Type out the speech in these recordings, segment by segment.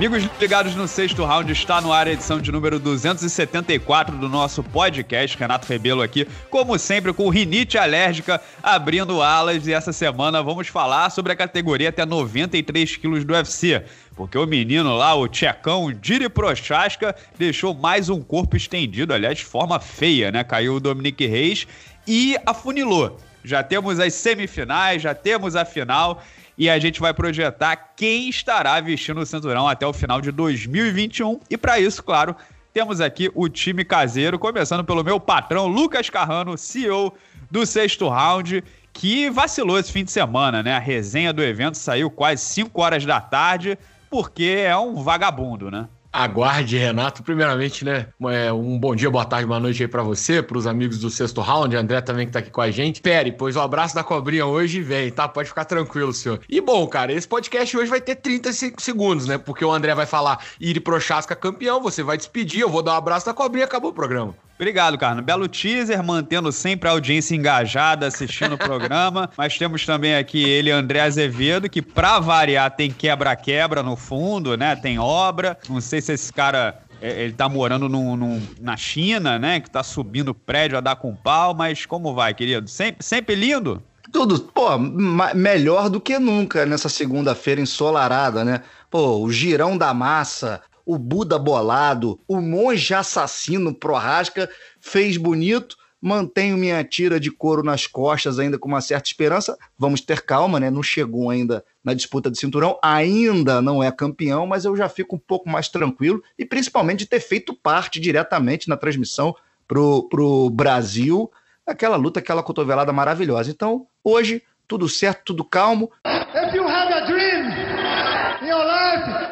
Amigos ligados no sexto round, está no ar a edição de número 274 do nosso podcast. Renato Rebelo aqui, como sempre, com rinite alérgica abrindo alas. E essa semana vamos falar sobre a categoria até 93 quilos do UFC. Porque o menino lá, o tchecão Diri Prochaska, deixou mais um corpo estendido, aliás, de forma feia, né? Caiu o Dominique Reis e afunilou. Já temos as semifinais, já temos a final e a gente vai projetar quem estará vestindo o cinturão até o final de 2021. E para isso, claro, temos aqui o time caseiro, começando pelo meu patrão Lucas Carrano, CEO do Sexto Round, que vacilou esse fim de semana, né? A resenha do evento saiu quase 5 horas da tarde, porque é um vagabundo, né? Aguarde, Renato. Primeiramente, né? É, um bom dia, boa tarde, boa noite aí pra você, pros amigos do sexto round, André também que tá aqui com a gente. Pere, pois o abraço da cobrinha hoje vem, tá? Pode ficar tranquilo, senhor. E bom, cara, esse podcast hoje vai ter 35 segundos, né? Porque o André vai falar ir pro Chasca campeão, você vai despedir, eu vou dar um abraço da cobrinha, acabou o programa. Obrigado, Carlos. Belo teaser, mantendo sempre a audiência engajada assistindo o programa. Mas temos também aqui ele, André Azevedo, que pra variar tem quebra-quebra no fundo, né? Tem obra. Não sei se esse cara é, ele tá morando no, no, na China, né? Que tá subindo prédio a dar com pau, mas como vai, querido? Sempre, sempre lindo? Tudo, pô, melhor do que nunca nessa segunda-feira ensolarada, né? Pô, o girão da massa, o Buda bolado, o monge assassino prorrasca, fez bonito, mantenho minha tira de couro nas costas ainda com uma certa esperança. Vamos ter calma, né? Não chegou ainda na disputa de cinturão, ainda não é campeão, mas eu já fico um pouco mais tranquilo e principalmente de ter feito parte diretamente na transmissão pro, pro Brasil, aquela luta, aquela cotovelada maravilhosa. Então, hoje, tudo certo, tudo calmo. If you have a dream in your life,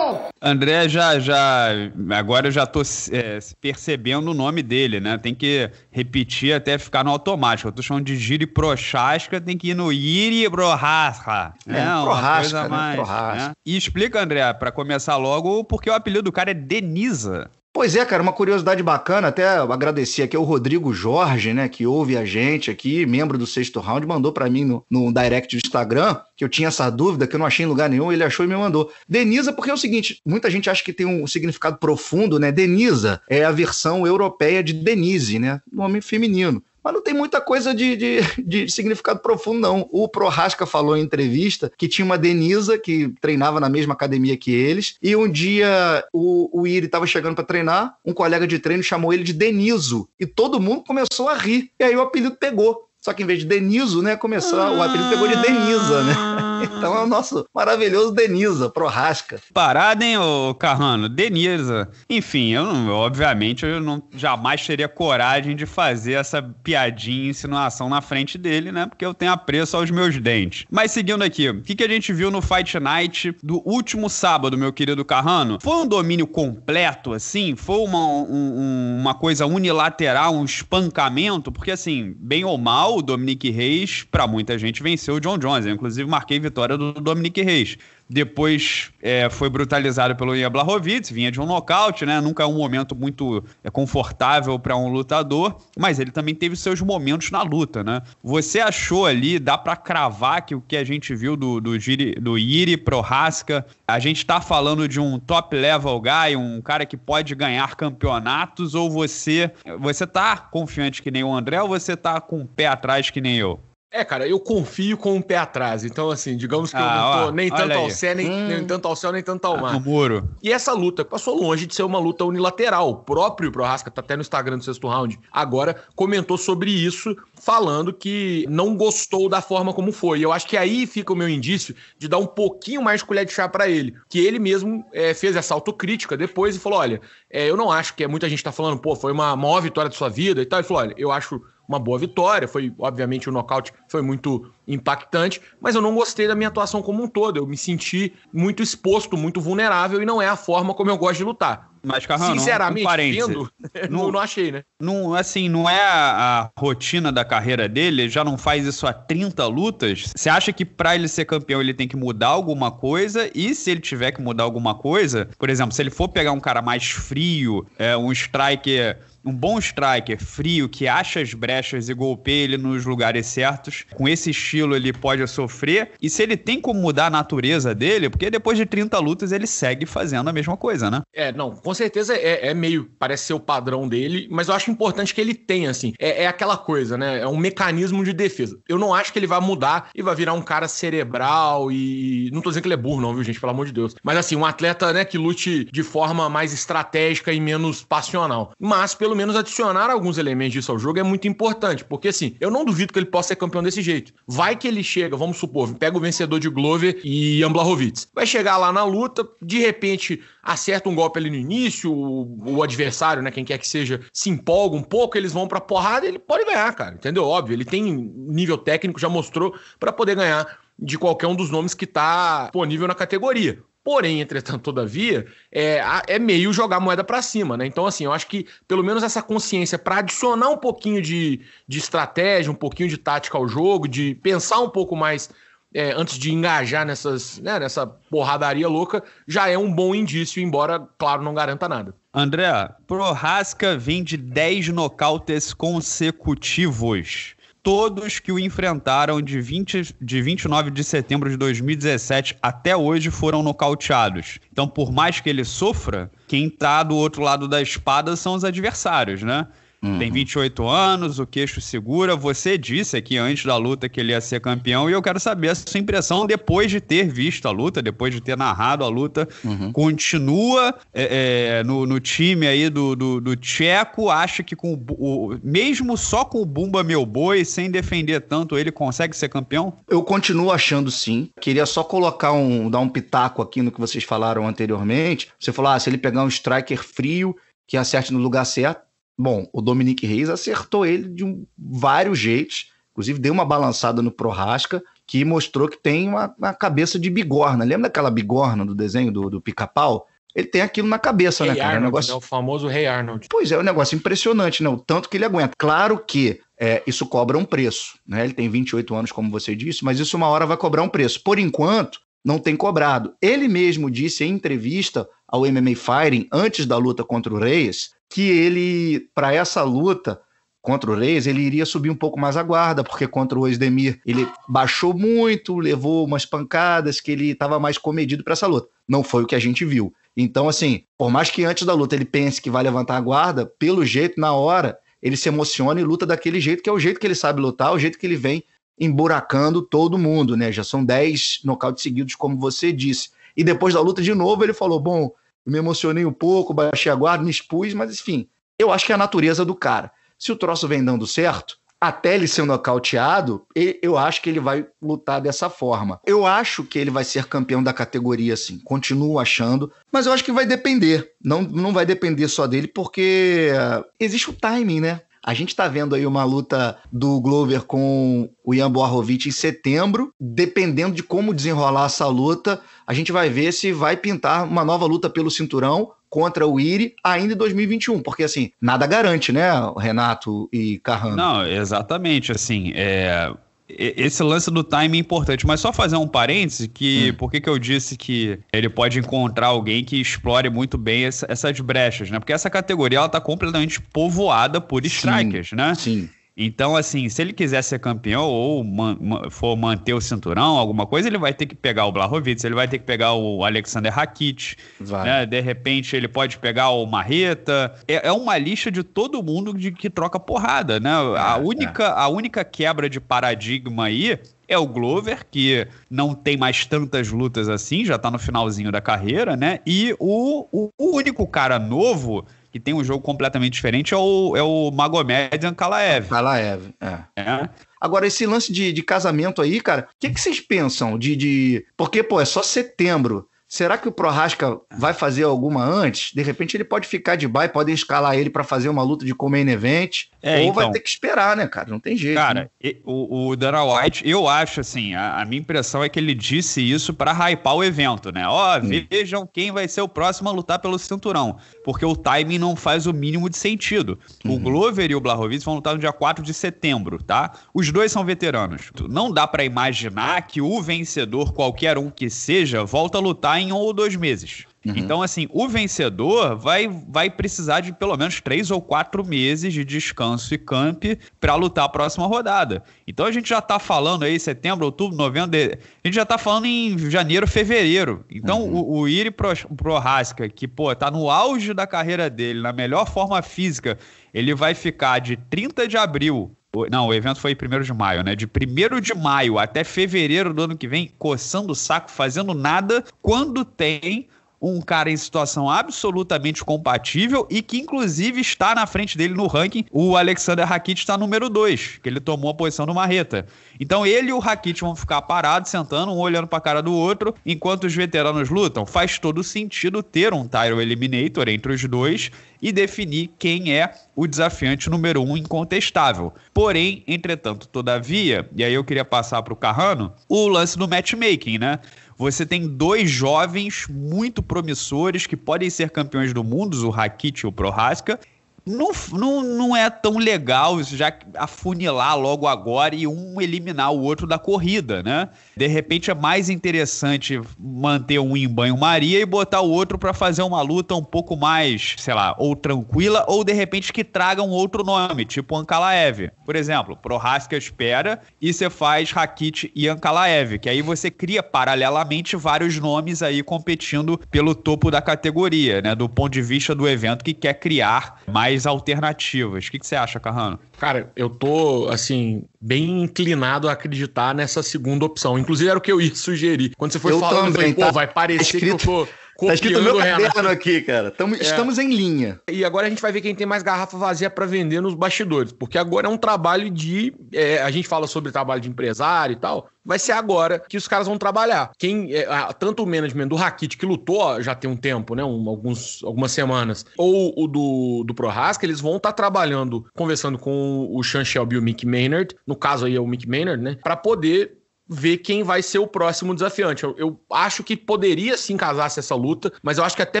André já, já, agora eu já tô é, percebendo o nome dele, né? Tem que repetir até ficar no automático. Eu tô chamando de Giri Prochasca, tem que ir no Iri Prohasca. É, né? Prohasca, né? Mais. Né? E explica, André, para começar logo, porque o apelido do cara é Denisa. Pois é, cara, uma curiosidade bacana, até agradecer aqui ao Rodrigo Jorge, né, que ouve a gente aqui, membro do Sexto Round, mandou para mim no, no direct do Instagram, que eu tinha essa dúvida, que eu não achei em lugar nenhum, ele achou e me mandou. Denisa, porque é o seguinte, muita gente acha que tem um significado profundo, né, Denisa é a versão europeia de Denise, né, nome feminino. Mas não tem muita coisa de, de, de, significado profundo, não. O Prorasca falou em entrevista que tinha uma Denisa que treinava na mesma academia que eles, e um dia o, o Iri estava chegando para treinar, um colega de treino chamou ele de Deniso, e todo mundo começou a rir. E aí o apelido pegou. Só que em vez de Deniso, né, começou, ah. o apelido pegou de Denisa, né? Então é o nosso maravilhoso Denisa, Prorasca. Parada, hein, ô Carrano? Denisa. Enfim, eu não, obviamente eu não jamais teria coragem de fazer essa piadinha, insinuação na frente dele, né? Porque eu tenho apreço aos meus dentes. Mas seguindo aqui, o que, que a gente viu no Fight Night do último sábado, meu querido Carrano? Foi um domínio completo, assim? Foi uma, um, uma coisa unilateral, um espancamento? Porque, assim, bem ou mal, o Dominique Reis, para muita gente, venceu o John Jones. Eu, inclusive, marquei vitória do Dominique Reis. Depois é, foi brutalizado pelo Ian Blachowicz, vinha de um nocaute, né? Nunca é um momento muito é, confortável para um lutador, mas ele também teve seus momentos na luta, né? Você achou ali, dá para cravar que o que a gente viu do, do, Giri, do Iri Prohaska, a gente tá falando de um top level guy, um cara que pode ganhar campeonatos, ou você, você tá confiante que nem o André, ou você tá com o pé atrás que nem eu? É, cara, eu confio com o pé atrás. Então, assim, digamos que ah, eu não tô ó, nem tanto ao céu, nem, hum. nem, tanto ao céu, nem tanto ao mar. no muro. E essa luta passou longe de ser uma luta unilateral. O próprio Prohaska, tá até no Instagram do sexto round, agora comentou sobre isso, falando que não gostou da forma como foi. E eu acho que aí fica o meu indício de dar um pouquinho mais de colher de chá para ele. Que ele mesmo é, fez essa autocrítica depois e falou: olha, é, eu não acho que é, muita gente tá falando, pô, foi uma maior vitória da sua vida e tal. Ele falou: olha, eu acho uma boa vitória. Foi, obviamente, o nocaute foi muito impactante, mas eu não gostei da minha atuação como um todo. Eu me senti muito exposto, muito vulnerável e não é a forma como eu gosto de lutar. Mas, Carrão, sinceramente, um vendo, não, não achei, né? Não, assim, não é a, a, rotina da carreira dele, já não faz isso há 30 lutas. Você acha que para ele ser campeão ele tem que mudar alguma coisa? E se ele tiver que mudar alguma coisa, por exemplo, se ele for pegar um cara mais frio, é, um striker um bom striker frio que acha as brechas e golpeia ele nos lugares certos, com esse estilo ele pode sofrer. E se ele tem como mudar a natureza dele, porque depois de 30 lutas ele segue fazendo a mesma coisa, né? É, não, com certeza é, é meio, parece ser o padrão dele, mas eu acho importante que ele tenha, assim, é, é aquela coisa, né? É um mecanismo de defesa. Eu não acho que ele vai mudar e vai virar um cara cerebral e. Não tô dizendo que ele é burro, não, viu, gente? Pelo amor de Deus. Mas assim, um atleta, né, que lute de forma mais estratégica e menos passional. Mas, pelo pelo menos adicionar alguns elementos disso ao jogo é muito importante, porque assim, eu não duvido que ele possa ser campeão desse jeito. Vai que ele chega, vamos supor, pega o vencedor de Glover e Jan Blachowicz. Vai chegar lá na luta, de repente acerta um golpe ali no início, o, o adversário, né, quem quer que seja, se empolga um pouco, eles vão pra porrada, ele pode ganhar, cara, entendeu? Óbvio, ele tem nível técnico, já mostrou para poder ganhar de qualquer um dos nomes que está disponível na categoria. Porém, entretanto, todavia, é, é meio jogar moeda para cima, né? Então, assim, eu acho que pelo menos essa consciência para adicionar um pouquinho de, de estratégia, um pouquinho de tática ao jogo, de pensar um pouco mais é, antes de engajar nessas, né, nessa porradaria louca, já é um bom indício, embora, claro, não garanta nada. André, Prohaska vem de 10 nocautes consecutivos todos que o enfrentaram de, 20, de 29 de setembro de 2017 até hoje foram nocauteados. Então, por mais que ele sofra, quem tá do outro lado da espada são os adversários, né? Uhum. Tem 28 anos, o queixo segura. Você disse aqui antes da luta que ele ia ser campeão e eu quero saber a sua impressão depois de ter visto a luta, depois de ter narrado a luta. Uhum. Continua é, é, no, no, time aí do, do, do Tcheco, acha que com o, mesmo só com o Bumba Meu Boi, sem defender tanto, ele consegue ser campeão? Eu continuo achando sim. Queria só colocar um, dar um pitaco aqui no que vocês falaram anteriormente. Você falou, ah, se ele pegar um striker frio que acerte no lugar certo, Bom, o Dominique Reis acertou ele de um, vários jeitos, inclusive deu uma balançada no Prorasca, que mostrou que tem uma, uma cabeça de bigorna. Lembra daquela bigorna do desenho do, do pica-pau? Ele tem aquilo na cabeça, né, cara? Arnold, é um negócio... né? O famoso Rei Arnold. Pois é, é um negócio impressionante, né? O tanto que ele aguenta. Claro que é, isso cobra um preço, né? Ele tem 28 anos, como você disse, mas isso uma hora vai cobrar um preço. Por enquanto, não tem cobrado. Ele mesmo disse em entrevista ao MMA Fighting, antes da luta contra o Reis, que ele, para essa luta contra o Reis, ele iria subir um pouco mais a guarda, porque contra o Osdemir ele baixou muito, levou umas pancadas, que ele estava mais comedido para essa luta. Não foi o que a gente viu. Então, assim, por mais que antes da luta ele pense que vai levantar a guarda, pelo jeito, na hora, ele se emociona e luta daquele jeito, que é o jeito que ele sabe lutar, o jeito que ele vem emburacando todo mundo, né? Já são 10 nocautes seguidos, como você disse. E depois da luta, de novo, ele falou: bom, me emocionei um pouco, baixei a guarda, me expus, mas enfim, eu acho que é a natureza do cara. Se o troço vem dando certo, até ele ser nocauteado, eu acho que ele vai lutar dessa forma. Eu acho que ele vai ser campeão da categoria, assim, continuo achando, mas eu acho que vai depender. Não, não vai depender só dele, porque existe o timing, né? A gente está vendo aí uma luta do Glover com o Ian Boarovic em setembro. Dependendo de como desenrolar essa luta, a gente vai ver se vai pintar uma nova luta pelo cinturão contra o Iri ainda em 2021, porque assim, nada garante, né, Renato e Carrano? Não, exatamente, assim, é esse lance do time é importante, mas só fazer um parêntese que hum. por que, eu disse que ele pode encontrar alguém que explore muito bem essa, essas brechas, né? Porque essa categoria ela tá completamente povoada por strikers, sim, né? Sim. Então, assim, se ele quiser ser campeão ou man, man, for manter o cinturão, alguma coisa, ele vai ter que pegar o Blahovic, ele vai ter que pegar o Alexander Rakic, né? De repente, ele pode pegar o Marreta. É, é, uma lista de todo mundo de que troca porrada, né? É, a, única, é. a única quebra de paradigma aí é o Glover, que não tem mais tantas lutas assim, já tá no finalzinho da carreira, né? E o, o, o único cara novo que tem um jogo completamente diferente, é o, é o Magomedian Kalaev. Kalaev, é. é. Agora, esse lance de, de casamento aí, cara, o que, que vocês pensam de, de. Porque, pô, é só setembro. Será que o Prohaska vai fazer alguma antes? De repente ele pode ficar de baixo, podem escalar ele para fazer uma luta de main event. É, ou então, vai ter que esperar, né, cara? Não tem jeito. Cara, né? o, o Dana White, eu acho assim, a, a, minha impressão é que ele disse isso para hypar o evento, né? Ó, oh, vejam quem vai ser o próximo a lutar pelo cinturão. Porque o timing não faz o mínimo de sentido. Uhum. O Glover e o Blachowicz vão lutar no dia 4 de setembro, tá? Os dois são veteranos. Não dá para imaginar que o vencedor, qualquer um que seja, volta a lutar em um ou dois meses. Uhum. Então, assim, o vencedor vai, vai precisar de pelo menos três ou quatro meses de descanso e camp para lutar a próxima rodada. Então, a gente já está falando aí, setembro, outubro, novembro, de... a gente já está falando em janeiro, fevereiro. Então, uhum. o, o Iri Pro, Prohaska, que, pô, tá no auge da carreira dele, na melhor forma física, ele vai ficar de 30 de abril não, o evento foi 1 de maio, né? De 1 de maio até fevereiro do ano que vem, coçando o saco, fazendo nada, quando tem um cara em situação absolutamente compatível e que, inclusive, está na frente dele no ranking. O Alexander Rakit está número 2, que ele tomou a posição do Marreta. Então, ele e o Rakit vão ficar parados, sentando, um olhando para a cara do outro, enquanto os veteranos lutam. Faz todo sentido ter um Tyro Eliminator entre os dois e definir quem é o desafiante número um incontestável. Porém, entretanto, todavia, e aí eu queria passar para o Carrano, o lance do matchmaking, né? Você tem dois jovens muito promissores que podem ser campeões do mundo, o Rakit e o Prohaska, não, não, não é tão legal já afunilar logo agora e um eliminar o outro da corrida, né? De repente é mais interessante manter um em banho-maria e botar o outro para fazer uma luta um pouco mais, sei lá, ou tranquila, ou de repente que traga um outro nome, tipo Ankalaev. Por exemplo, Prohaska espera e você faz Rakit e Ankalaev, que aí você cria paralelamente vários nomes aí competindo pelo topo da categoria, né? Do ponto de vista do evento que quer criar mais alternativas. O que, que você acha, Carrano? Cara, eu tô, assim, bem inclinado a acreditar nessa segunda opção. Inclusive, era o que eu ia sugerir. Quando você foi eu falando, também, eu falei, tá? pô, vai parecer escrito... que eu tô Tá escrito meu caderno aqui, cara. Tamo, é. Estamos em linha. E agora a gente vai ver quem tem mais garrafa vazia para vender nos bastidores. Porque agora é um trabalho de. É, a gente fala sobre trabalho de empresário e tal. Vai ser agora que os caras vão trabalhar. Quem, é, tanto o management do Rakit, que lutou já tem um tempo, né? Um, alguns, algumas semanas, ou o do, do Prohaska, eles vão estar tá trabalhando, conversando com o Sean Shelby e o Mick Maynard. No caso aí é o Mick Maynard, né? Para poder ver quem vai ser o próximo desafiante. Eu, eu, acho que poderia sim casar-se essa luta, mas eu acho que até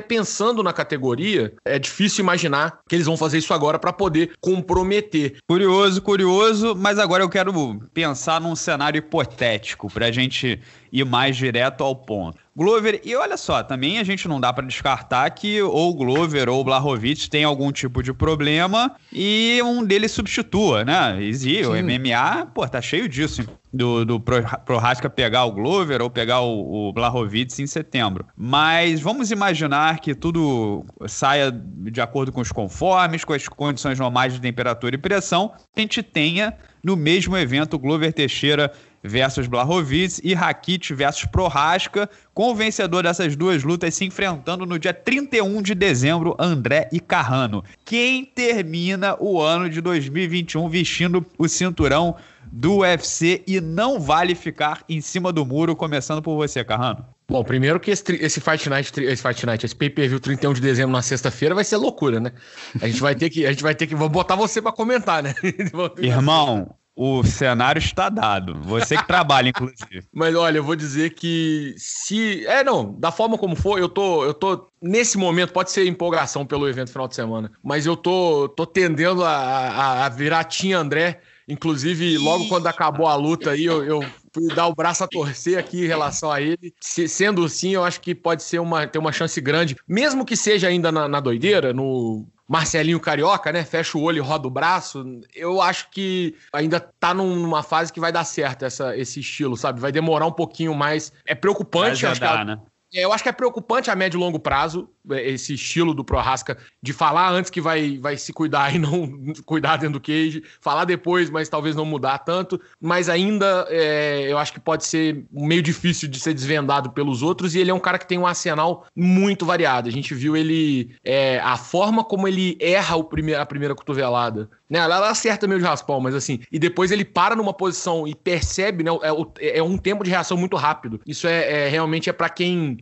pensando na categoria, é difícil imaginar que eles vão fazer isso agora para poder comprometer. Curioso, curioso, mas agora eu quero pensar num cenário hipotético pra gente ir mais direto ao ponto. Glover, e olha só, também a gente não dá para descartar que ou o Glover ou Blahovic tem algum tipo de problema e um deles substitua, né? E o MMA, pô, tá cheio disso. Do, do Prohaska pegar o Glover ou pegar o, o Blahovic em setembro. Mas vamos imaginar que tudo saia de acordo com os conformes, com as condições normais de temperatura e pressão, a gente tenha no mesmo evento o Glover Teixeira versus Blahovic e Rakit versus Prohaska, com o vencedor dessas duas lutas se enfrentando no dia 31 de dezembro, André e Carrano. Quem termina o ano de 2021 vestindo o cinturão do UFC e não vale ficar em cima do muro, começando por você, Carrano? Bom, primeiro que esse, esse Fight Night, esse Fight Night, esse pay-per-view 31 de dezembro na sexta-feira vai ser loucura, né? A gente vai ter que, a gente vai ter que, vou botar você para comentar, né? Irmão, o cenário está dado. Você que trabalha, inclusive. Mas olha, eu vou dizer que se. É, não, da forma como for, eu tô. Eu tô. Nesse momento, pode ser empolgação pelo evento final de semana. Mas eu tô, tô tendendo a, a, a virar Tim André. Inclusive, logo quando acabou a luta aí, eu, eu fui dar o braço a torcer aqui em relação a ele. Se, sendo assim, eu acho que pode ser uma, ter uma chance grande, mesmo que seja ainda na, na doideira, no Marcelinho Carioca, né? Fecha o olho e roda o braço. Eu acho que ainda tá numa fase que vai dar certo essa, esse estilo, sabe? Vai demorar um pouquinho mais. É preocupante, acho que. né? É, eu acho que é preocupante a médio e longo prazo é, esse estilo do Prohaska de falar antes que vai, vai se cuidar e não cuidar dentro do cage, falar depois, mas talvez não mudar tanto. Mas ainda é, eu acho que pode ser meio difícil de ser desvendado pelos outros. E ele é um cara que tem um arsenal muito variado. A gente viu ele. É, a forma como ele erra o prime a primeira cotovelada. Né? Ela acerta meio de raspão, mas assim. E depois ele para numa posição e percebe, né? É, é um tempo de reação muito rápido. Isso é, é realmente é para quem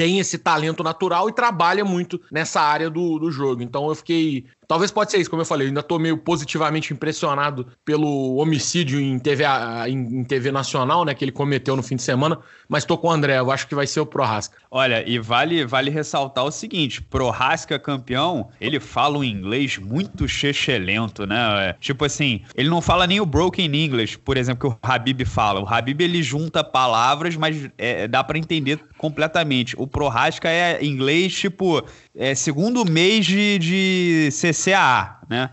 tem esse talento natural e trabalha muito nessa área do, do jogo. Então eu fiquei Talvez pode ser isso, como eu falei, eu ainda tô meio positivamente impressionado pelo homicídio em TV, em, TV nacional, né, que ele cometeu no fim de semana, mas tô com o André, eu acho que vai ser o Prohaska. Olha, e vale, vale ressaltar o seguinte, Prohaska campeão, ele fala um inglês muito chechelento, né? É, tipo assim, ele não fala nem o broken English, por exemplo, que o Habib fala. O Habib ele junta palavras, mas é, dá para entender completamente. O Prohaska é inglês, tipo, é, segundo mês de, de CCAA, né?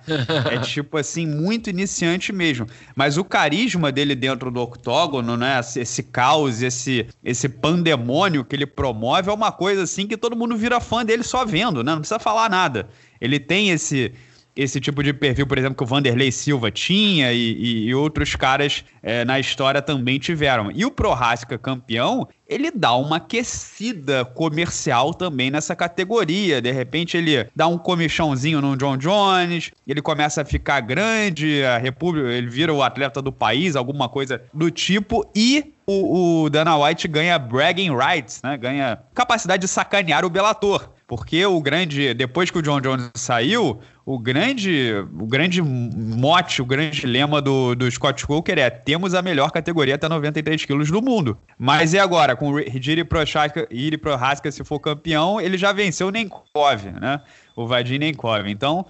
é tipo assim, muito iniciante mesmo. Mas o carisma dele dentro do octógono, né? Esse caos, esse, esse pandemônio que ele promove é uma coisa assim que todo mundo vira fã dele só vendo, né? Não precisa falar nada. Ele tem esse esse tipo de perfil, por exemplo, que o Vanderlei Silva tinha e, e, outros caras é, na história também tiveram. E o Prohaska campeão, ele dá uma aquecida comercial também nessa categoria. De repente ele dá um comichãozinho no John Jones, ele começa a ficar grande, a República, ele vira o atleta do país, alguma coisa do tipo, e o, o Dana White ganha bragging rights, né? Ganha capacidade de sacanear o Bellator. Porque o grande. Depois que o John Jones saiu, o grande, o grande mote, o grande lema do, do Scott Coker é: temos a melhor categoria até 93 quilos do mundo. Mas e agora? Com o Jiri Prohaska, se for campeão, ele já venceu o Nenkov, né? O Vadim Nenkov. Então,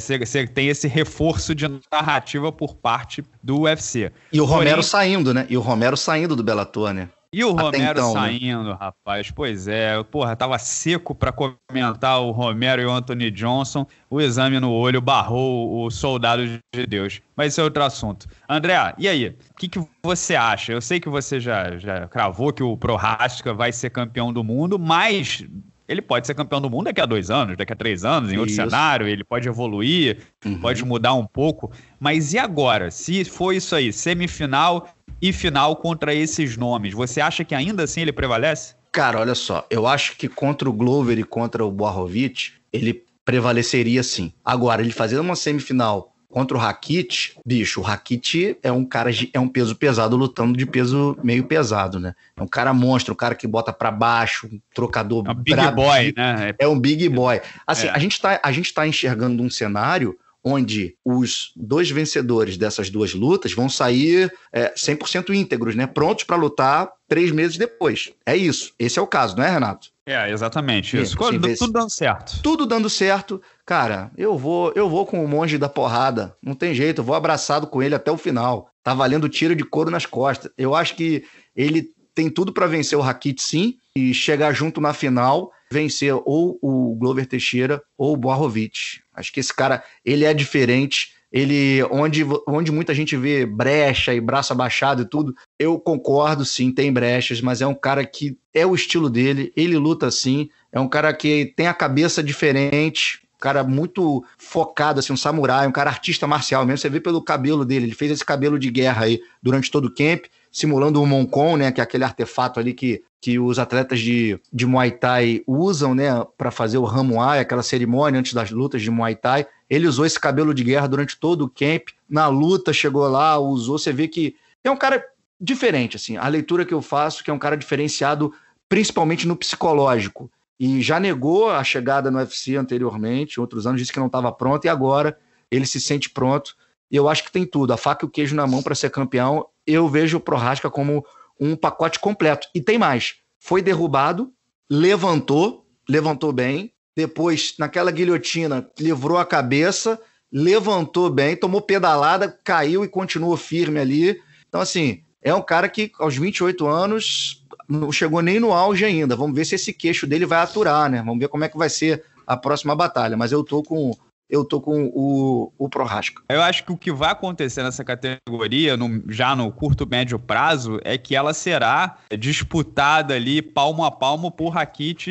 você é, tem esse reforço de narrativa por parte do UFC. E o Romero Porém, saindo, né? E o Romero saindo do Bellator, né? E o Romero então, né? saindo, né? rapaz. Pois é, porra, tava seco para comentar o Romero e o Anthony Johnson. O exame no olho barrou o soldado de Deus. Mas isso é outro assunto. André, e aí? O que, que você acha? Eu sei que você já, já cravou que o Prohaska vai ser campeão do mundo, mas ele pode ser campeão do mundo daqui a dois anos, daqui a três anos, em outro isso. cenário, ele pode evoluir, uhum. pode mudar um pouco. Mas e agora? Se for isso aí, semifinal e final contra esses nomes. Você acha que ainda assim ele prevalece? Cara, olha só, eu acho que contra o Glover e contra o Boarovic, ele prevaleceria sim. Agora, ele fazendo uma semifinal contra o Rakit, bicho, o Rakit é um cara é um peso pesado lutando de peso meio pesado, né? É um cara monstro, um cara que bota para baixo, um trocador é um big boy, né? É um big boy. Assim, é. a gente tá a gente tá enxergando um cenário onde os dois vencedores dessas duas lutas vão sair é, 100% íntegros, né? Prontos para lutar três meses depois. É isso. Esse é o caso, não é, Renato? É, exatamente isso. É, tudo, tudo dando certo. Tudo dando certo. Cara, eu vou, eu vou com o monge da porrada. Não tem jeito, eu vou abraçado com ele até o final. Tá valendo tiro de couro nas costas. Eu acho que ele tem tudo para vencer o Rakit sim e chegar junto na final, vencer ou o Glover Teixeira ou o Boarovic. Acho que esse cara, ele é diferente. Ele, onde, onde muita gente vê brecha e braço abaixado e tudo, eu concordo, sim, tem brechas, mas é um cara que é o estilo dele, ele luta assim, é um cara que tem a cabeça diferente, um cara muito focado, assim, um samurai, um cara artista marcial mesmo. Você vê pelo cabelo dele, ele fez esse cabelo de guerra aí durante todo o camp, simulando o Moncon, né, que é aquele artefato ali que que os atletas de, de Muay Thai usam, né, para fazer o Ramuai, aquela cerimônia antes das lutas de Muay Thai. Ele usou esse cabelo de guerra durante todo o camp. Na luta chegou lá, usou. Você vê que é um cara diferente, assim. A leitura que eu faço que é um cara diferenciado, principalmente no psicológico. E já negou a chegada no UFC anteriormente. Outros anos disse que não estava pronto e agora ele se sente pronto. E eu acho que tem tudo, a faca e o queijo na mão para ser campeão. Eu vejo o Prohaska como um pacote completo. E tem mais. Foi derrubado, levantou, levantou bem, depois, naquela guilhotina, livrou a cabeça, levantou bem, tomou pedalada, caiu e continuou firme ali. Então, assim, é um cara que aos 28 anos não chegou nem no auge ainda. Vamos ver se esse queixo dele vai aturar, né? Vamos ver como é que vai ser a próxima batalha. Mas eu tô com eu tô com o, o Prohaska. Eu acho que o que vai acontecer nessa categoria, no, já no curto médio prazo, é que ela será disputada ali palmo a palmo por Rakit,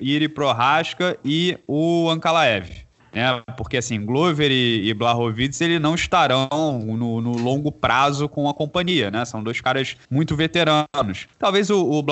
Iri Prohaska e o Ankalaev né? Porque assim, Glover e, e ele não estarão no, no, longo prazo com a companhia, né? São dois caras muito veteranos. Talvez o, o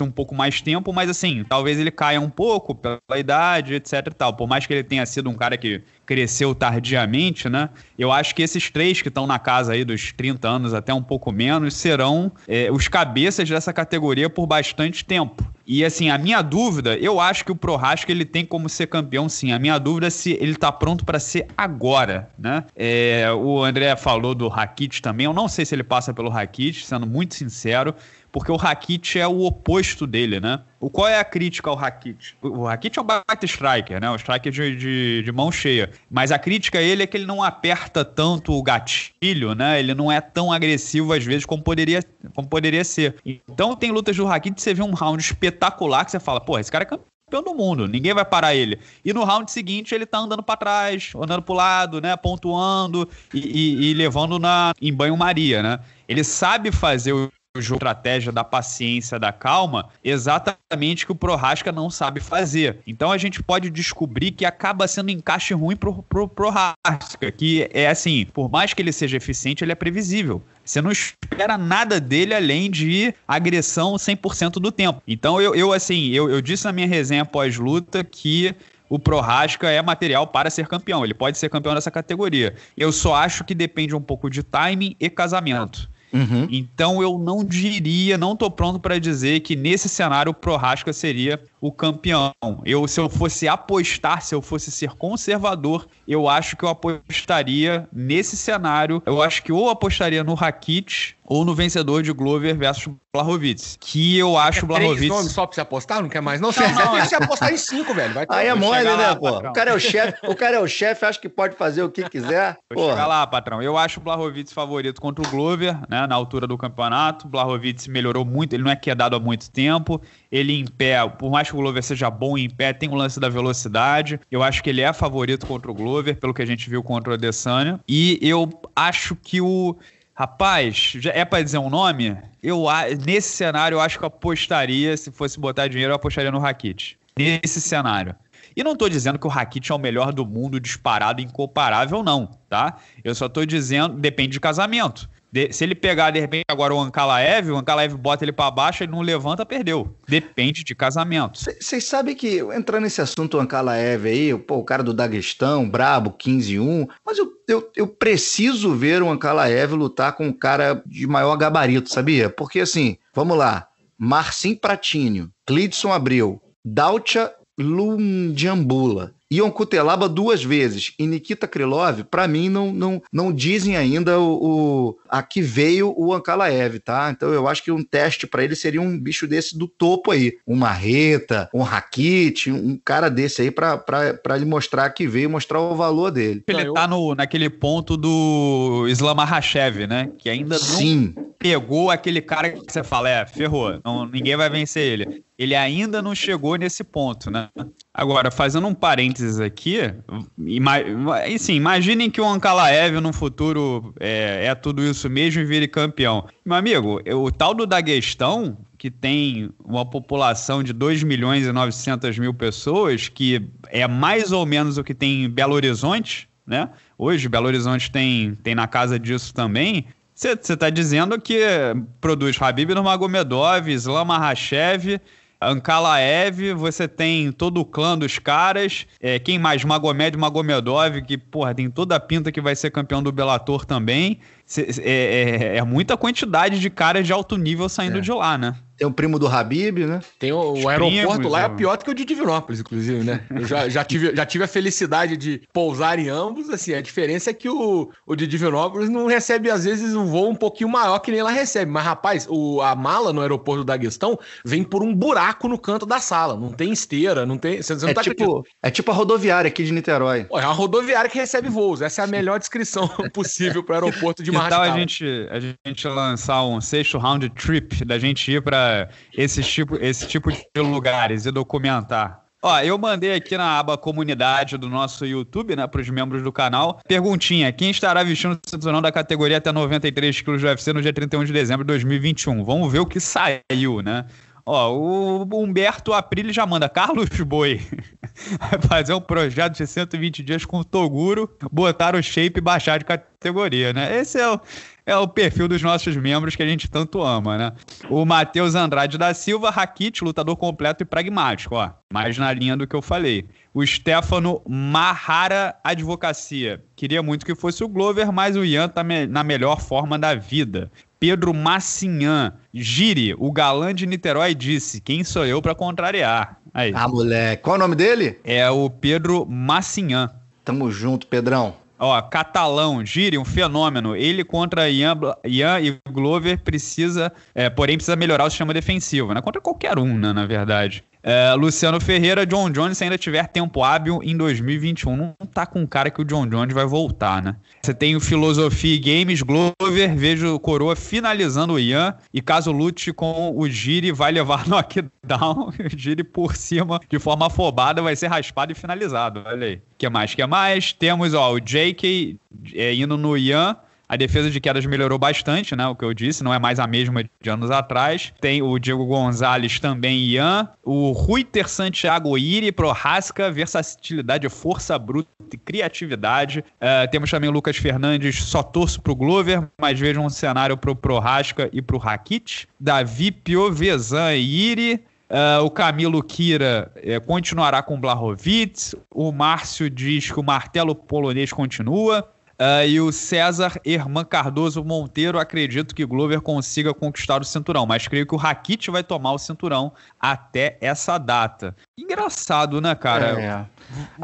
um pouco mais tempo, mas assim, talvez ele caia um pouco pela idade, etc e tal. Por mais que ele tenha sido um cara que cresceu tardiamente, né? Eu acho que esses três que estão na casa aí dos 30 anos até um pouco menos serão é, os cabeças dessa categoria por bastante tempo. E assim, a minha dúvida, eu acho que o Prohaska ele tem como ser campeão sim. A minha dúvida é se ele tá pronto para ser agora, né? É, o André falou do Rakit também. Eu não sei se ele passa pelo Rakit, sendo muito sincero porque o Rakit é o oposto dele, né? O qual é a crítica ao Rakit? O Rakit é um baita striker, né? Um striker de, de, de, mão cheia. Mas a crítica a ele é que ele não aperta tanto o gatilho, né? Ele não é tão agressivo às vezes como poderia, como poderia ser. Então tem lutas do Rakit, você vê um round espetacular que você fala, pô, esse cara é campeão do mundo, ninguém vai parar ele. E no round seguinte ele tá andando para trás, andando pro lado, né, pontuando e, e, e levando na em banho-maria, né? Ele sabe fazer o o jogo estratégia da paciência, da calma, exatamente que o Prohaska não sabe fazer. Então a gente pode descobrir que acaba sendo encaixe ruim pro, pro Prohaska, que é assim, por mais que ele seja eficiente, ele é previsível. Você não espera nada dele além de agressão 100% do tempo. Então eu, eu assim, eu, eu disse na minha resenha pós-luta que o Prohaska é material para ser campeão. Ele pode ser campeão dessa categoria. Eu só acho que depende um pouco de timing e casamento. Uhum. Então eu não diria, não estou pronto para dizer que nesse cenário o Prohaska seria o campeão. Eu, se eu fosse apostar, se eu fosse ser conservador, eu acho que eu apostaria nesse cenário. Eu acho que ou apostaria no Rakit ou no vencedor de Glover versus Blahovic. Que eu acho o Blahovic. nomes só pra você apostar? Não quer mais? Não, você não, não, é... você apostar em cinco, velho. Vai Aí é mole, né, lá, pô? Patrão. O cara é o chefe, o cara é o chefe, acho que pode fazer o que quiser. Vou chegar lá, patrão. Eu acho o Blahovic favorito contra o Glover, né? Na altura do campeonato. O Blahovic melhorou muito, ele não é quedado há muito tempo. Ele em pé, por mais que o Glover seja bom em pé, tem o lance da velocidade. Eu acho que ele é favorito contra o Glover, pelo que a gente viu contra o Adesanya. E eu acho que o. Rapaz, é para dizer um nome? Eu nesse cenário eu acho que eu apostaria, se fosse botar dinheiro, eu apostaria no Rakit. Nesse cenário. E não estou dizendo que o Rakit é o melhor do mundo, disparado, incomparável, não, tá? Eu só estou dizendo, depende de casamento. De, se ele pegar, de repente, agora o Ankalaev, o Ankalaev bota ele para baixo, ele não levanta, perdeu. Depende de casamento. Vocês sabem que, entrando nesse assunto o Ankalaev aí, pô, o cara do Daguestão, brabo, 15-1, mas eu, eu, eu, preciso ver o Ankalaev lutar com um cara de maior gabarito, sabia? Porque, assim, vamos lá, Marcin Pratinho, Clidson Abreu, Daucha Lundiambula, Ion Kutelaba duas vezes e Nikita Krylov, para mim, não, não, não dizem ainda o, o a que veio o Ankalaev, tá? Então eu acho que um teste para ele seria um bicho desse do topo aí. Um Marreta, um Rakit, um cara desse aí para ele mostrar que veio, mostrar o valor dele. Ele tá no, naquele ponto do Islam Makhachev, né? Que ainda Sim. não pegou aquele cara que você fala, é, ferrou, não, ninguém vai vencer ele. Ele ainda não chegou nesse ponto, né? Agora, fazendo um parênteses aqui, ima assim, imaginem que o Ankalaev no futuro é, é, tudo isso mesmo e vire campeão. Meu amigo, o tal do Daguestão, que tem uma população de 2 milhões e 900 mil pessoas, que é mais ou menos o que tem em Belo Horizonte, né? Hoje, Belo Horizonte tem, tem na casa disso também. Você está dizendo que produz Habib Nurmagomedov, Islam Makhachev Ankalaev, você tem todo o clã dos caras. É, quem mais? Magomed Magomedov, que, porra, tem toda a pinta que vai ser campeão do Bellator também. É, é, é muita quantidade de caras de alto nível saindo é. de lá, né? Tem o primo do Habib, né? Tem o, o aeroporto primos, lá é pior do que o de Divinópolis, inclusive, né? Eu já, já, tive, já tive a felicidade de pousar em ambos, assim, a diferença é que o, o de Divinópolis não recebe, às vezes, um voo um pouquinho maior que nem lá recebe. Mas, rapaz, o, a mala no aeroporto da Daguestão vem por um buraco no canto da sala. Não tem esteira, não tem... Você, não é, tá tipo, é tipo a rodoviária aqui de Niterói. é uma rodoviária que recebe voos. Essa é a melhor descrição possível para o aeroporto de Marrascal. Tal a gente, a gente lançar um sexto round trip da gente ir para esses tipo, esse tipo de lugares e documentar. Ó, eu mandei aqui na aba comunidade do nosso YouTube, né, para os membros do canal, perguntinha: quem estará vestindo o cinturão da categoria até 93 quilos do UFC no dia 31 de dezembro de 2021? Vamos ver o que saiu, né? Ó, o Humberto Aprile já manda Carlos Boi vai fazer um projeto de 120 dias com o Toguro, botar o shape e baixar de categoria, né? Esse é o, é o perfil dos nossos membros que a gente tanto ama, né? O Matheus Andrade da Silva, Rakit, lutador completo e pragmático, ó. Mais na linha do que eu falei. O Stefano Mahara Advocacia. Queria muito que fosse o Glover, mas o Ian tá me na melhor forma da vida. Pedro Massinhan. Gire, o galã de Niterói, disse: Quem sou eu para contrariar? Aí. Ah, moleque. Qual é o nome dele? É o Pedro Massinhan. Tamo junto, Pedrão. Ó, Catalão, Gire, um fenômeno. Ele contra Ian, Ian e Glover precisa, é, porém precisa melhorar o sistema defensivo, né? Contra qualquer um, né, na verdade. É, Luciano Ferreira, John Jones, se ainda tiver tempo hábil em 2021. Não tá com cara que o John Jones vai voltar, né? Você tem o Filosofia Games, Glover, vejo o Coroa finalizando o Ian. E caso lute com o Giri, vai levar knockdown. o Giri por cima, de forma afobada, vai ser raspado e finalizado. Olha aí. que mais? que mais? Temos ó, o JK é, indo no Ian. A defesa de quedas melhorou bastante, né? O que eu disse, não é mais a mesma de anos atrás. Tem o Diego Gonzalez também, Ian. O Ruiter Santiago Iri, Prohasca, versatilidade, força bruta e criatividade. Uh, temos também o Lucas Fernandes, só torço pro Glover, mas vejo um cenário pro Prohasca e pro Rakit. Davi Piovesan e Iri. Uh, o Camilo Kira uh, continuará com o Blahovic. O Márcio diz que o martelo polonês continua. Uh, e o César Herman Cardoso Monteiro, acredito que Glover consiga conquistar o cinturão, mas creio que o Rakit vai tomar o cinturão até essa data. Engraçado, né, cara? É.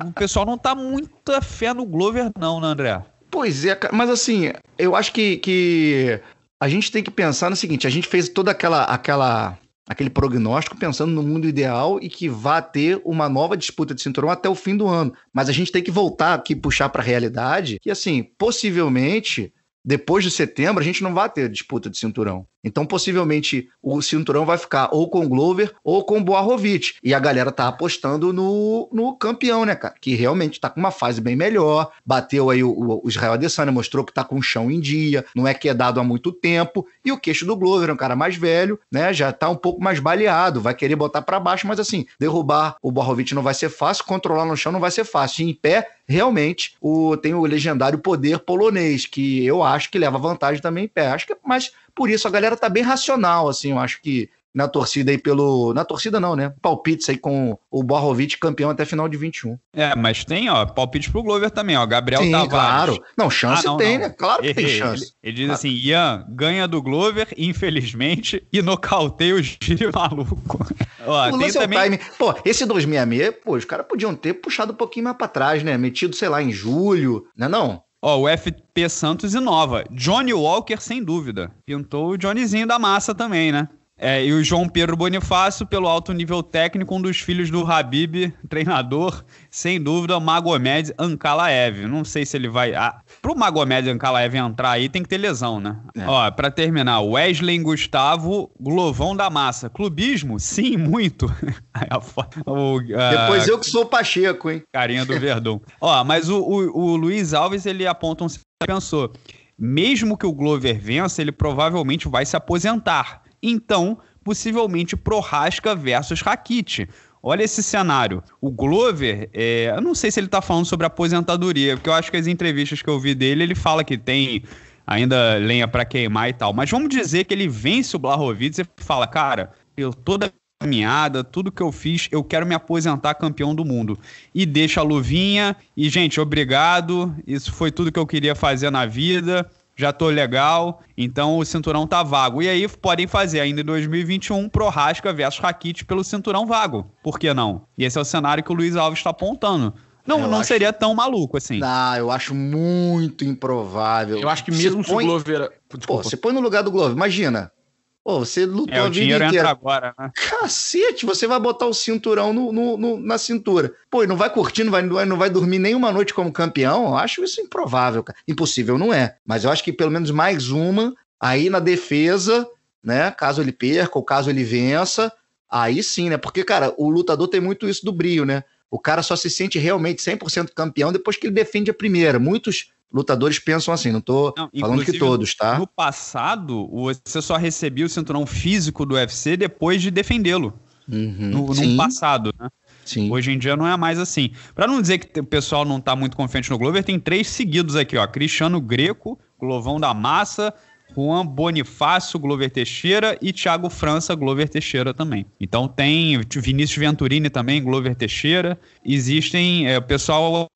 O, o pessoal não tá muita fé no Glover, não, né, André? Pois é, mas assim, eu acho que, que a gente tem que pensar no seguinte: a gente fez toda aquela, aquela aquele prognóstico pensando no mundo ideal e que vá ter uma nova disputa de cinturão até o fim do ano. Mas a gente tem que voltar aqui puxar para a realidade que assim, possivelmente depois de setembro a gente não vai ter disputa de cinturão. Então, possivelmente, o cinturão vai ficar ou com Glover ou com Boarovic. E a galera tá apostando no, no campeão, né, cara? Que realmente tá com uma fase bem melhor. Bateu aí o, o Israel Adesanya, mostrou que tá com o chão em dia, não é que é dado há muito tempo. E o queixo do Glover, um cara mais velho, né? Já tá um pouco mais baleado, vai querer botar para baixo, mas assim, derrubar o Boarovic não vai ser fácil, controlar no chão não vai ser fácil. E em pé, realmente, o, tem o legendário poder polonês, que eu acho que leva vantagem também em pé. Acho que é mais por isso a galera tá bem racional, assim, eu acho que na torcida aí pelo. Na torcida não, né? Palpites aí com o Borrovic campeão até final de 21. É, mas tem, ó, palpite pro Glover também, ó. Gabriel Sim, Tavares. Claro. Não, chance ah, não, tem, não. né? Claro que tem chance. Ele, ele diz assim: Ian ganha do Glover, infelizmente, e nocauteia o giro maluco. Ó, o tem também... time. Pô, esse 266, pô, os caras podiam ter puxado um pouquinho mais pra trás, né? Metido, sei lá, em julho, né? Não? Ó, o FP Santos inova. Johnny Walker, sem dúvida. Pintou o Johnnyzinho da massa também, né? É, e o João Pedro Bonifácio, pelo alto nível técnico, um dos filhos do Habib, treinador, sem dúvida, Magomed Ankalaev. Não sei se ele vai. Ah, pro Magomed Ankalaev entrar aí, tem que ter lesão, né? É. Ó, pra terminar, Wesley Gustavo, Glovão da Massa. Clubismo? Sim, muito. o, uh, Depois eu que sou o Pacheco, hein? Carinha do Verdão. Ó, mas o, o, o Luiz Alves, ele aponta um. Pensou. Mesmo que o Glover vença, ele provavelmente vai se aposentar então, possivelmente Prohaska versus Rakit. Olha esse cenário. O Glover, é, eu não sei se ele está falando sobre aposentadoria, porque eu acho que as entrevistas que eu vi dele, ele fala que tem ainda lenha para queimar e tal. Mas vamos dizer que ele vence o Blahovic e fala, cara, eu toda caminhada, tudo que eu fiz, eu quero me aposentar campeão do mundo. E deixa a luvinha. E, gente, obrigado. Isso foi tudo que eu queria fazer na vida já tô legal, então o cinturão tá vago. E aí podem fazer ainda em 2021 Prorasca versus Rakit pelo cinturão vago. Por que não? E esse é o cenário que o Luiz Alves está apontando. Não, eu não acho... seria tão maluco assim. Não, eu acho muito improvável. Eu acho que mesmo se, põe... o Glover. Pô, você põe no lugar do Glover. Imagina, Pô, você lutou é, a vida inteira. Agora, né? Cacete, você vai botar o cinturão no, no, no, na cintura. Pô, e não vai curtir, não vai, não vai dormir nenhuma noite como campeão? Eu acho isso improvável, cara. Impossível não é. Mas eu acho que pelo menos mais uma aí na defesa, né? Caso ele perca ou caso ele vença, aí sim, né? Porque, cara, o lutador tem muito isso do brilho, né? O cara só se sente realmente 100% campeão depois que ele defende a primeira. Muitos lutadores pensam assim, não tô não, falando que todos, tá? No passado, você só recebia o cinturão físico do UFC depois de defendê-lo. Uhum, no, no passado, né? Sim. Hoje em dia não é mais assim. Para não dizer que o pessoal não tá muito confiante no Glover, tem três seguidos aqui, ó. Cristiano Greco, Glovão da Massa, Juan Bonifácio, Glover Teixeira e Thiago França, Glover Teixeira também. Então tem Vinícius Venturini também, Glover Teixeira. Existem é, o pessoal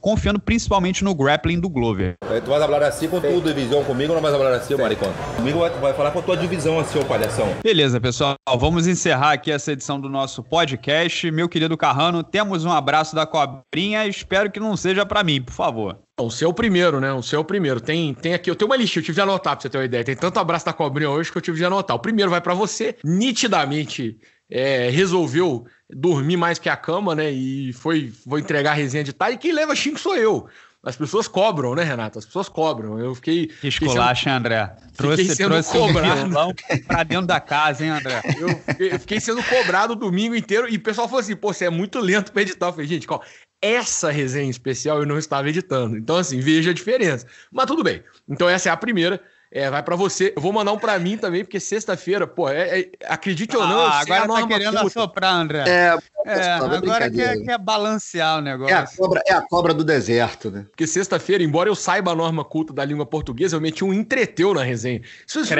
confiando principalmente no grappling do Glover. É, tu vai falar assim com tua divisão comigo ou não vai falar assim, maricão? Comigo vai, vai falar com a tua divisão assim, ô palhação. Beleza, pessoal. Vamos encerrar aqui essa edição do nosso podcast. Meu querido Carrano, temos um abraço da cobrinha. Espero que não seja para mim, por favor. O seu primeiro, né? O seu primeiro. Tem, tem aqui, eu tenho uma lista, eu tive de anotar pra você ter uma ideia. Tem tanto abraço da cobrinha hoje que eu tive de anotar. O primeiro vai para você, nitidamente é, resolveu dormir mais que a cama, né? E foi vou entregar a resenha de tarde. E quem leva xingo sou eu. As pessoas cobram, né, Renato? As pessoas cobram. Eu fiquei. Que esculacha, sendo, André. Trouxe, trouxe cobrado. um pra dentro da casa, hein, André? Eu fiquei, eu fiquei, sendo cobrado o domingo inteiro e o pessoal falou assim: pô, você é muito lento pra editar. Eu falei, gente, calma. Essa resenha especial eu não estava editando. Então, assim, veja a diferença. Mas tudo bem. Então, essa é a primeira. É, vai para você. Eu vou mandar um para mim também, porque sexta-feira, pô, é, é, acredite ou não. Ah, agora tá querendo puta. assoprar, André. É, é agora quer, quer balancear o negócio. É a, cobra, é a cobra do deserto, né? Porque sexta-feira, embora eu saiba a norma culta da língua portuguesa, eu meti um entreteu na resenha. Isso, isso.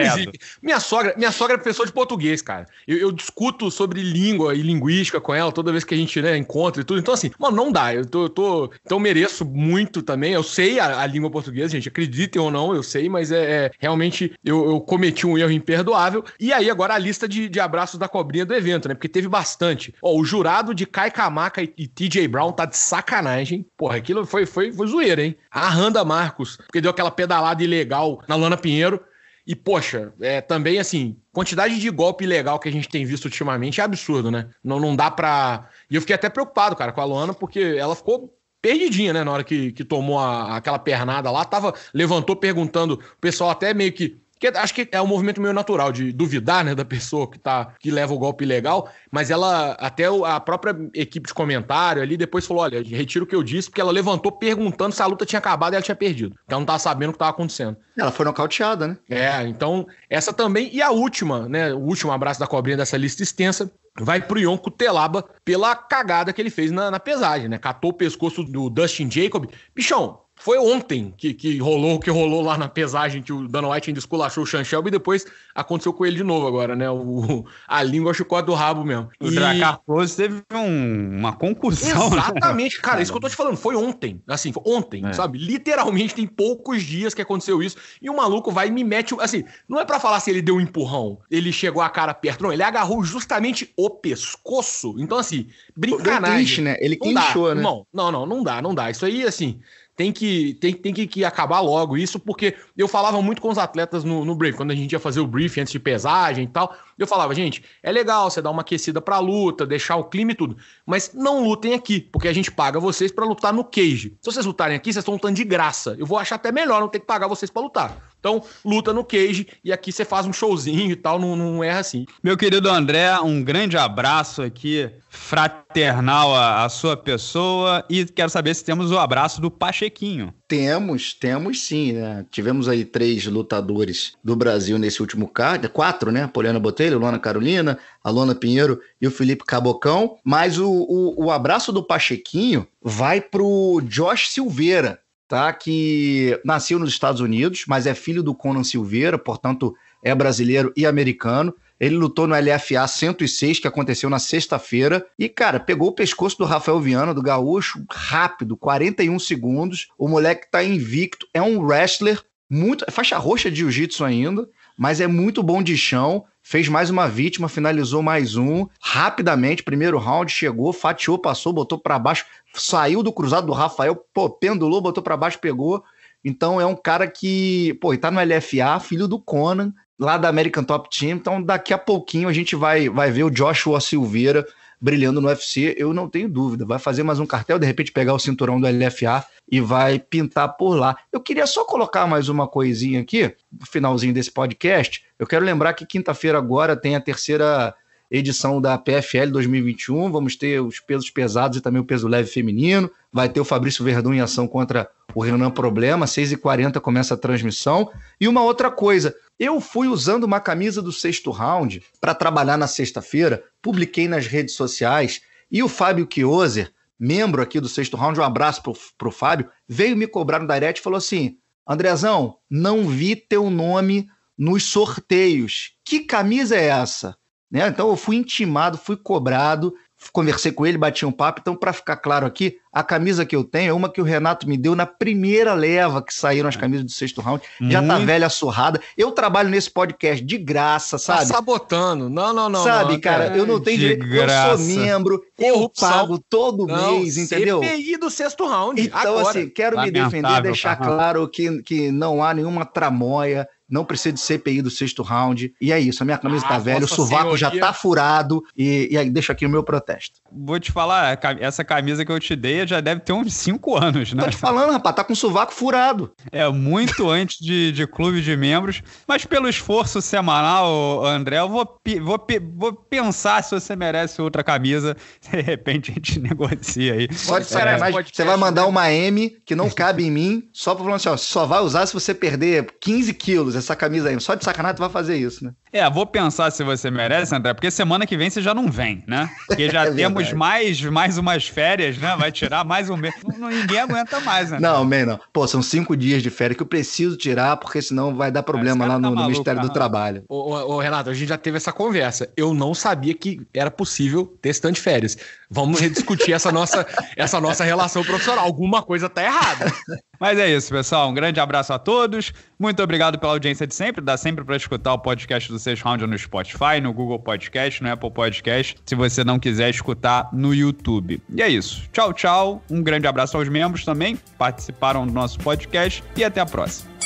Minha sogra, minha sogra é professora de português, cara. Eu, eu, discuto sobre língua e linguística com ela toda vez que a gente né, encontra e tudo. Então, assim, mano, não dá. Eu tô, eu tô. Então, eu mereço muito também. Eu sei a, a língua portuguesa, gente. Acreditem ou não, eu sei, mas é, é realmente eu, eu, cometi um erro imperdoável. E aí, agora a lista de, de abraços da cobrinha do evento, né? Porque teve bastante. Ó, o jurado de Kai Kamaka e, TJ Brown tá de sacanagem. Porra, aquilo foi, foi, foi zoeira, hein? A Randa Marcos, porque deu aquela pedalada ilegal na Lana Pinheiro. E, poxa, é, também, assim, quantidade de golpe ilegal que a gente tem visto ultimamente é absurdo, né? Não, não dá pra. E eu fiquei até preocupado, cara, com a Luana, porque ela ficou perdidinha, né? Na hora que, que tomou a, aquela pernada lá, tava, levantou perguntando, o pessoal até meio que que acho que é um movimento meio natural de duvidar, né, da pessoa que tá que leva o golpe ilegal, mas ela até a própria equipe de comentário ali depois falou, olha, retiro o que eu disse, porque ela levantou perguntando se a luta tinha acabado e ela tinha perdido. Então não tava sabendo o que tava acontecendo. Ela foi nocauteada, né? É, então essa também e a última, né, o último abraço da cobrinha dessa lista extensa vai pro Yonko Telaba pela cagada que ele fez na, na pesagem, né? Catou o pescoço do Dustin Jacob. Bichão, foi ontem que, que rolou o que rolou lá na pesagem, que o Dana White ainda esculachou o Chanchel e depois aconteceu com ele de novo agora, né? O, a língua chicote do rabo mesmo. O e... Dracar teve um, uma concussão. Né? Exatamente, né? cara, isso que eu tô te falando, foi ontem. Assim, foi ontem, é. sabe? Literalmente tem poucos dias que aconteceu isso e o maluco vai e me mete. Assim, não é para falar se ele deu um empurrão, ele chegou a cara perto, não, ele agarrou justamente o pescoço. Então, assim, brincadeira. né? Ele quinchou, né? Não, não, não, não dá, não dá. Isso aí, assim tem que, tem, tem que, que, acabar logo isso, porque eu falava muito com os atletas no, no brief, quando a gente ia fazer o brief antes de pesagem e tal. Eu falava, gente, é legal você dar uma aquecida pra luta, deixar o clima e tudo, mas não lutem aqui, porque a gente paga vocês para lutar no cage. Se vocês lutarem aqui, vocês estão lutando de graça. Eu vou achar até melhor não ter que pagar vocês para lutar. Então, luta no cage e aqui você faz um showzinho e tal, não, não erra assim. Meu querido André, um grande abraço aqui, fraternal à, sua pessoa e quero saber se temos o abraço do Pachequinho. Temos, temos sim, né? Tivemos aí três lutadores do Brasil nesse último card, quatro, né? Poliana Botelho, Luana Carolina, a Luana Pinheiro e o Felipe Cabocão. Mas o, o, o abraço do Pachequinho vai pro Josh Silveira, tá? Que nasceu nos Estados Unidos, mas é filho do Conan Silveira, portanto é brasileiro e americano. Ele lutou no LFA 106, que aconteceu na sexta-feira. E, cara, pegou o pescoço do Rafael Viana, do Gaúcho, rápido, 41 segundos. O moleque tá invicto, é um wrestler, muito. É faixa roxa de jiu-jitsu ainda, mas é muito bom de chão. Fez mais uma vítima, finalizou mais um. Rapidamente, primeiro round, chegou, fatiou, passou, botou para baixo saiu do cruzado do Rafael, pô, pendulou, botou para baixo, pegou. Então é um cara que, pô, e tá no LFA, filho do Conan, lá da American Top Team. Então daqui a pouquinho a gente vai, vai ver o Joshua Silveira brilhando no UFC, eu não tenho dúvida. Vai fazer mais um cartel, de repente pegar o cinturão do LFA e vai pintar por lá. Eu queria só colocar mais uma coisinha aqui, no finalzinho desse podcast. Eu quero lembrar que quinta-feira agora tem a terceira edição da PFL 2021. Vamos ter os pesos pesados e também o peso leve feminino. Vai ter o Fabrício Verdun em ação contra o Renan Problema. 6h40 começa a transmissão. E uma outra coisa, eu fui usando uma camisa do sexto round para trabalhar na sexta-feira, publiquei nas redes sociais e o Fábio Chioser, membro aqui do sexto round, um abraço pro, pro Fábio, veio me cobrar no direct e falou assim: Andrezão, não vi teu nome nos sorteios. Que camisa é essa? Né? Então eu fui intimado, fui cobrado, conversei com ele, bati um papo. Então, para ficar claro aqui, a camisa que eu tenho é uma que o Renato me deu na primeira leva que saíram as camisas do sexto round. Muito... Já tá velha surrada. Eu trabalho nesse podcast de graça, sabe? Tá sabotando. Não, não, não. Sabe, não, cara, eu não tenho direito. Graça. Eu sou membro, eu pago todo não, mês, entendeu? CPI do sexto round. Então, agora. assim, quero Lamentável, me defender, deixar claro que, que não há nenhuma tramóia não precisa de CPI do sexto round. E é isso, a minha camisa tá ah, tá velha, o sovaco já tá furado. E, e aí, deixa aqui o meu protesto. Vou te falar, essa camisa que eu te dei já deve ter uns 5 anos, né? Tô te falando, rapaz, tá com o sovaco furado. É, muito antes de, de clube de membros. Mas pelo esforço semanal, André, eu vou, vou, vou pensar se você merece outra camisa. De repente a gente negocia aí. Pode ser, é, mas você vai mandar uma M que não cabe em mim, só pra falar assim, ó, só vai usar se você perder 15 quilos essa camisa aí. Só de sacanagem tu vai fazer isso, né? É, vou pensar se você merece, André, porque semana que vem você já não vem, né? Porque já é temos mais, mais umas férias, né? Vai tirar mais um mês. Não, ninguém aguenta mais, né? Não, man, não. Pô, são cinco dias de férias que eu preciso tirar, porque senão vai dar problema lá no, tá maluco, no Ministério do Trabalho. Ô, ô, ô, Renato, a gente já teve essa conversa. Eu não sabia que era possível ter esse tanto de férias. Vamos rediscutir essa nossa, essa nossa relação profissional. Alguma coisa tá errada. Mas é isso, pessoal. Um grande abraço a todos. Muito obrigado pela audiência de sempre. Dá sempre para escutar o podcast do Sexto Round no Spotify, no Google Podcast, no Apple Podcast, se você não quiser escutar no YouTube. E é isso. Tchau, tchau. Um grande abraço aos membros também que participaram do nosso podcast e até a próxima.